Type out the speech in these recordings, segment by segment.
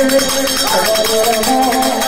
Oh,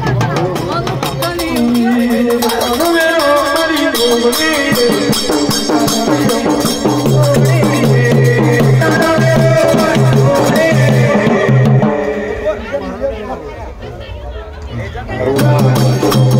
Música